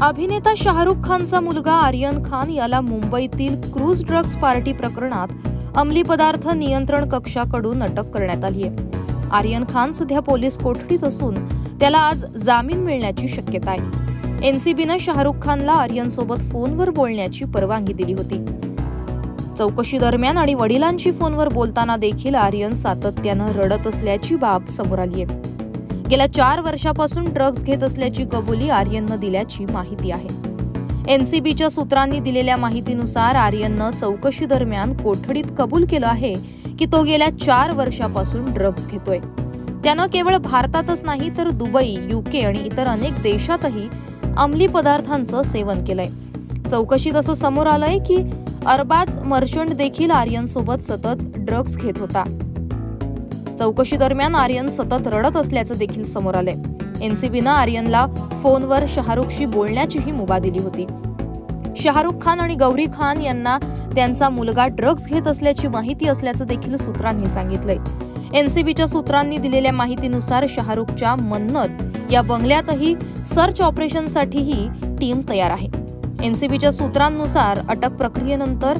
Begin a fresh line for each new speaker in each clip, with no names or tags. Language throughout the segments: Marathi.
अभिनेता शाहरुख खानचा मुलगा आर्यन खान याला मुंबईतील क्रूज ड्रग्ज पार्टी प्रकरणात अंमली पदार्थ नियंत्रण कक्षाकडून अटक करण्यात आली आहे. आर्यन खान सध्या पोलीस कोठडीत असून त्याला आज जामीन मिळण्याची शक्यता आहे. एनसीबीनं शाहरुख खानला आर्यन सोबत फोनवर बोलण्याची परवानगी दिली होती. चौकशी दरम्यान आणि वडिलांशी फोनवर बोलताना देखील आर्यन सातत्यानं रडत असल्याची बाब समोर आली आहे. गेल्या चार वर्षापासून ड्रग्ज घेत असल्याची कबुली आर्यननं दिल्याची माहिती आहे. एनसीबीच्या सूत्रांनी दिलेल्या माहितीनुसार आर्यननं चौकशी दरम्यान कोठडीत कबूल केलं आहे की तो गेल्या चार वर्षापासून ड्रग्ज घेतोय. त्यानं केवळ भारतातच नाही तर दुबई युके आणि इतर अनेक देशातही अंमली पदार्थांचं सेवन केलंय. चौकशीत असं समोर आलंय की अरबाज मर्चंट देखील आर्यन सोबत सतत ड्रग्ज घेत होता. चौकशी दरम्यान आर्यन सतत रडत असल्याचं देखील समोर आलंय. एनसीबीनं आर्यनला फोनवर शाहरुखशी बोलण्याचीही मुभा दिली होती. शाहरुख खान आणि गौरी खान यांना त्यांचा मुलगा ड्रग्ज घेत असल्याची माहिती असल्याचं देखील सूत्रांनी सांगितलंय. एनसीबीच्या सूत्रांनी दिलेल्या माहितीनुसार शाहरुखच्या मन्नत या बंगल्यातही सर्च ऑपरेशनसाठीही टीम तयार आहे. एनसीबीच्या सूत्रांनुसार अटक प्रक्रियेनंतर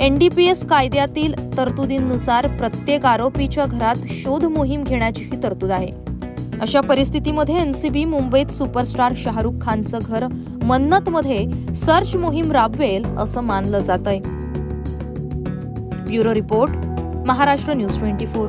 एनडीपीएस कायद्यातील तरतुदींनुसार प्रत्येक आरोपीच्या घरात शोध मोहीम घेण्याचीही तरतूद आहे. अशा परिस्थितीमध्ये एनसीबी मुंबईत सुपरस्टार शाहरुख खानचं घर मन्नतमध्ये सर्च मोहीम राबवेल असं मानलं जात आहे bureau report Maharashtra news twenty four.